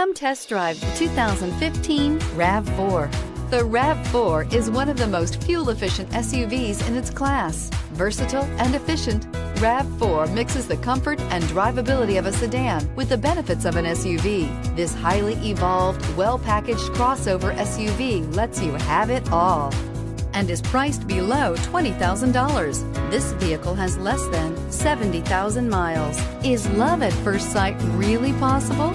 Come test drive the 2015 RAV4. The RAV4 is one of the most fuel-efficient SUVs in its class. Versatile and efficient, RAV4 mixes the comfort and drivability of a sedan with the benefits of an SUV. This highly evolved, well-packaged crossover SUV lets you have it all and is priced below $20,000. This vehicle has less than 70,000 miles. Is love at first sight really possible?